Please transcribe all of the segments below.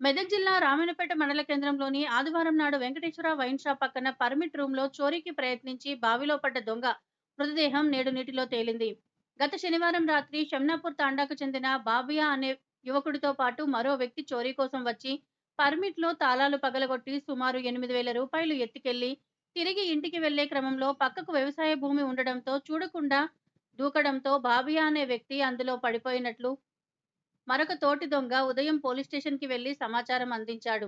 మెదక్ జిల్లా రామాయణపేట మండల కేంద్రంలోని ఆదివారం నాడు వెంకటేశ్వర వైన్ షాప్ పక్కన పర్మిట్ రూమ్లో చోరీకి ప్రయత్నించి బావిలో పడ్డ దొంగ మృతదేహం నేడు నీటిలో తేలింది. గత శనివారం రాత్రి షమ్నాపూర్ తాండాకు చెందిన బాబియా అనే యువకుడితో పాటు మరో వ్యక్తి చోరీ కోసం వచ్చి పర్మిట్లో తాళాలు పగలగొట్టి సుమారు ఎనిమిది వేల రూపాయలు ఎత్తుకెళ్ళి తిరిగి ఇంటికి వెళ్ళే క్రమంలో పక్కకు వ్యవసాయ భూమి ఉండడంతో చూడకుండా దూకడంతో బాబియా అనే వ్యక్తి అందులో పడిపోయినట్లు మరొక తోటి దొంగ ఉదయం పోలీస్ స్టేషన్కి వెళ్ళి సమాచారం అందించాడు.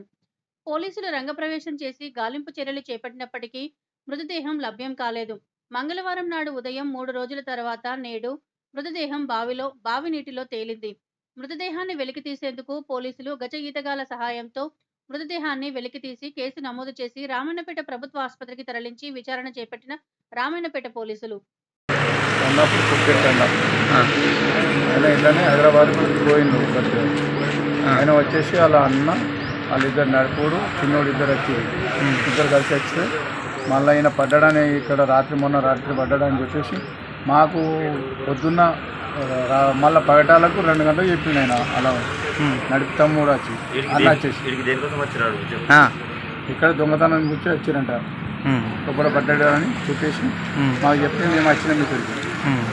పోలీసులు రంగప్రవేశం చేసి గాలింపు చర్యలు చేపట్టినప్పటికీ మృతదేహం లభ్యం కాలేదు. మంగళవారం నాడు ఉదయం మూడు రోజుల తర్వాత నేడు మృతదేహం బావిలో బావి నీటిలో తేలింది. మృతదేహాన్ని వెలికి తీసేందుకు పోలీసులు గజ ఈతగాల సహాయంతో మృతదేహాన్ని వెలికితీసి కేసు నమోదు చేసి రామన్నపేట ప్రభుత్వ ఆసుపత్రికి తరలించి విచారణ చేపట్టిన రామన్నపేట పోలీసులు. ఇట్లానే హైదరాబాద్ పోయిండు బట్ ఆయన వచ్చేసి వాళ్ళ అన్న వాళ్ళిద్దరు నడుపుడు చిన్నోడు ఇద్దరు వచ్చి ఇద్దరు కలిసి వస్తే మళ్ళీ ఆయన పడ్డాడని ఇక్కడ రాత్రి మొన్న రాత్రి పడ్డాడని చెప్పేసి మాకు పొద్దున్న మళ్ళా పగటాలకు రెండు గంటలకు చెప్పిండు ఆయన. అలా నడిపి తమ్ముడు వచ్చి అన్న వచ్చేసి. ఇక్కడ దొంగతనం గురించి వచ్చిరంట. కొబ్బరి పడ్డాడు అని చెప్పేసి మాకు చెప్తే మేము వచ్చినాం ఇక్కడికి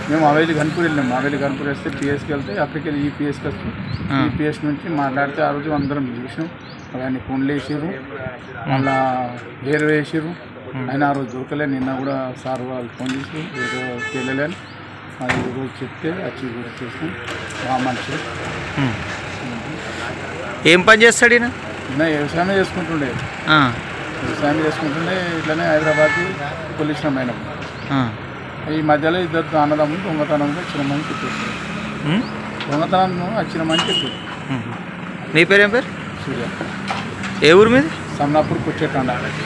మేము అవేలి గన్పూర్ వెళ్ళాము అవేలి గన్పూర్ వస్తే పిఎస్కి వెళ్తే అక్కడికి వెళ్ళి ఈ పిఎస్కి వస్తాం ఈ పిఎస్ నుంచి మాట్లాడితే ఆ రోజు అందరం చూసాం అవన్నీ కొండలు వేసారు మళ్ళా హెయిర్ వేసారు అయినా ఆ రోజు దొరకలే. నిన్న కూడా సార్ వాళ్ళు ఫోన్ చేసి ఏదో తెలియలేని అది రోజు చెప్తే వచ్చి కూడా చేసాం మా మనిషి. ఏం పని చేస్తాడు ఈయన? వ్యవసాయం చేసుకుంటుండే. వ్యవసాయం చేసుకుంటుండే ఇట్లనే హైదరాబాద్కి పోలీసులం అయినాం ఈ మధ్యలో ఇద్దరు అన్నదమ్ములు దొంగతనంగా వచ్చినామని చెప్పేసి. దొంగతనం వచ్చినామని చెప్పి. నీ పేరేం పేరు? సూర్య. ఏ ఊరు మీది? సమ్నాపూర్ కూర్చేటండ ఓకే.